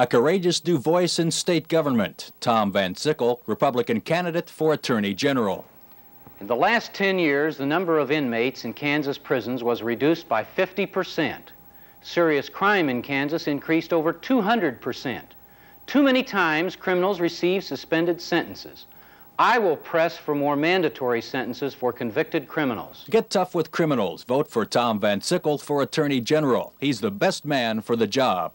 A courageous new voice in state government. Tom Van Sickle, Republican candidate for Attorney General. In the last 10 years, the number of inmates in Kansas prisons was reduced by 50 percent. Serious crime in Kansas increased over 200 percent. Too many times, criminals receive suspended sentences. I will press for more mandatory sentences for convicted criminals. Get tough with criminals. Vote for Tom Van Sickle for Attorney General. He's the best man for the job.